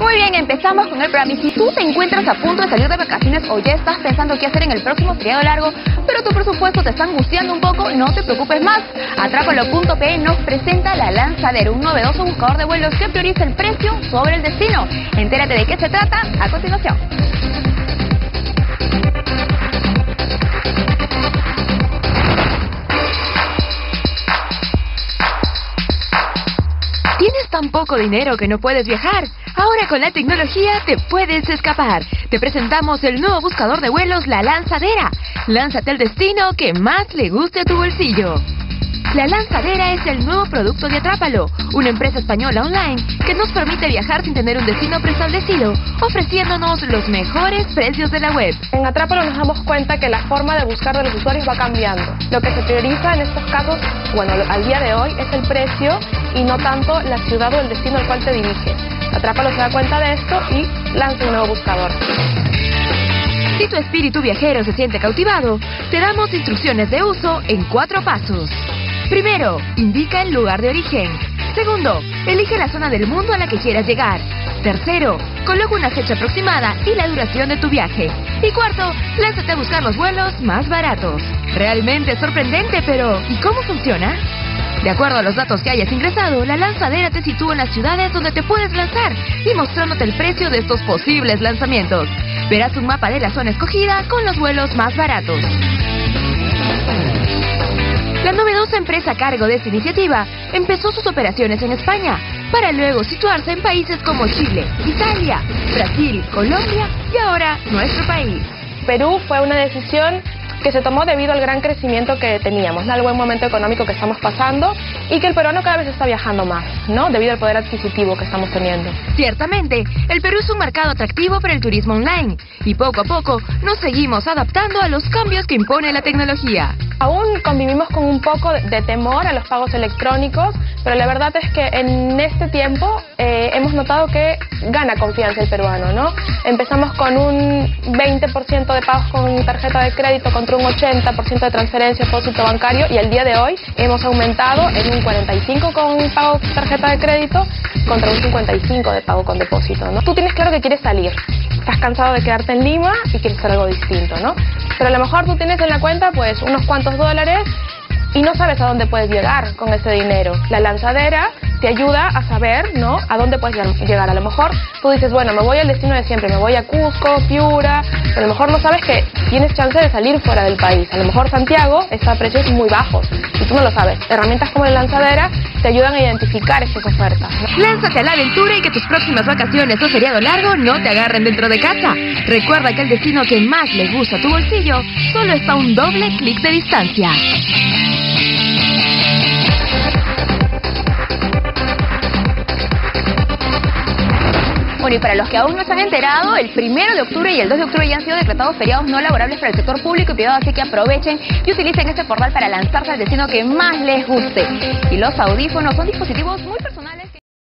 Muy bien, empezamos con el programa. Y si tú te encuentras a punto de salir de vacaciones o ya estás pensando qué hacer en el próximo feriado largo, pero tu presupuesto te está angustiando un poco, no te preocupes más. Atrápalo.pe nos presenta la Lanzadera, un novedoso buscador de vuelos que prioriza el precio sobre el destino. Entérate de qué se trata a continuación. Tan poco dinero que no puedes viajar? Ahora con la tecnología te puedes escapar. Te presentamos el nuevo buscador de vuelos, la lanzadera. Lánzate al destino que más le guste a tu bolsillo. La Lanzadera es el nuevo producto de Atrápalo, una empresa española online que nos permite viajar sin tener un destino preestablecido, ofreciéndonos los mejores precios de la web. En Atrápalo nos damos cuenta que la forma de buscar de los usuarios va cambiando. Lo que se prioriza en estos casos, bueno, al día de hoy, es el precio y no tanto la ciudad o el destino al cual te diriges. Atrápalo se da cuenta de esto y lanza un nuevo buscador. Si tu espíritu viajero se siente cautivado, te damos instrucciones de uso en cuatro pasos. Primero, indica el lugar de origen. Segundo, elige la zona del mundo a la que quieras llegar. Tercero, coloca una fecha aproximada y la duración de tu viaje. Y cuarto, lánzate a buscar los vuelos más baratos. Realmente sorprendente, pero ¿y cómo funciona? De acuerdo a los datos que hayas ingresado, la lanzadera te sitúa en las ciudades donde te puedes lanzar y mostrándote el precio de estos posibles lanzamientos. Verás un mapa de la zona escogida con los vuelos más baratos. La novedosa empresa a cargo de esta iniciativa empezó sus operaciones en España, para luego situarse en países como Chile, Italia, Brasil, Colombia y ahora nuestro país. Perú fue una decisión que se tomó debido al gran crecimiento que teníamos, al buen momento económico que estamos pasando y que el peruano cada vez está viajando más, ¿no? Debido al poder adquisitivo que estamos teniendo. Ciertamente, el Perú es un mercado atractivo para el turismo online y poco a poco nos seguimos adaptando a los cambios que impone la tecnología. Aún convivimos con un poco de temor a los pagos electrónicos, pero la verdad es que en este tiempo eh, hemos notado que gana confianza el peruano, ¿no? Empezamos con un 20% de pagos con tarjeta de crédito contra un 80% de transferencia, depósito bancario y el día de hoy hemos aumentado en un 45% con pago tarjeta de crédito contra un 55% de pago con depósito. Tú tienes claro que quieres salir, estás cansado de quedarte en Lima y quieres hacer algo distinto, ¿no? Pero a lo mejor tú tienes en la cuenta pues unos cuantos dólares y no sabes a dónde puedes llegar con ese dinero. La lanzadera te ayuda a saber, ¿no? A dónde puedes llegar. A lo mejor tú dices, bueno, me voy al destino de siempre, me voy a Cusco, Piura, pero a lo mejor no sabes que tienes chance de salir fuera del país. A lo mejor Santiago está a precios muy bajos y tú no lo sabes. Herramientas como la lanzadera te ayudan a identificar estas ofertas. Lánzate a la aventura y que tus próximas vacaciones o feriado largo no te agarren dentro de casa. Recuerda que el destino que más le gusta a tu bolsillo solo está a un doble clic de distancia. Bueno, y para los que aún no se han enterado, el primero de octubre y el 2 de octubre ya han sido decretados feriados no laborables para el sector público y privado, así que aprovechen y utilicen este portal para lanzarse al destino que más les guste. Y los audífonos son dispositivos muy personales.